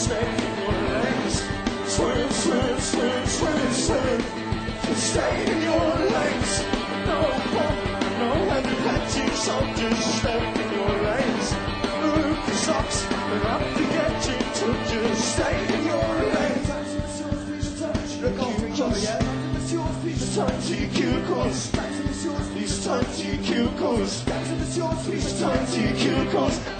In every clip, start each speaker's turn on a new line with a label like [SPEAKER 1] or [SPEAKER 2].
[SPEAKER 1] stay in your lanes. Swim, swim, swim, swim, swim. Just stay in your lanes. No no heavy petting, so just stay in your lanes. Move the socks, and up to get you to just stay in your lanes. Look over each other, yeah? It's time to cuticles. It's time to cuticles. It's time to cuticles. Down to it's time to cuticles. Down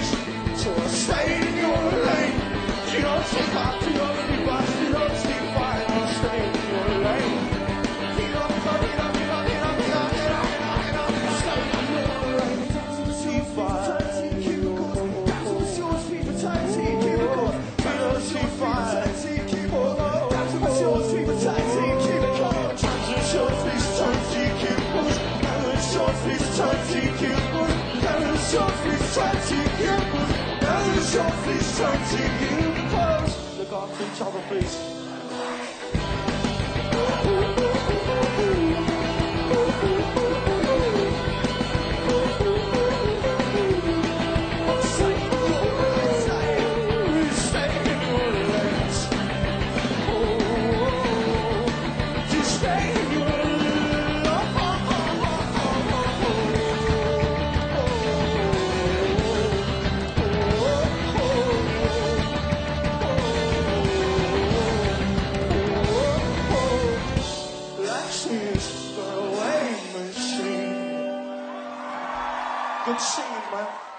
[SPEAKER 1] changed. So I stayed in your lane. You don't speak up, you don't speak up, you don't speak fine. I stayed in your lane. You don't fuck in your lane. See fire. You don't see fire. Look after each other, please. Christ is the way machine. Good seeing, man.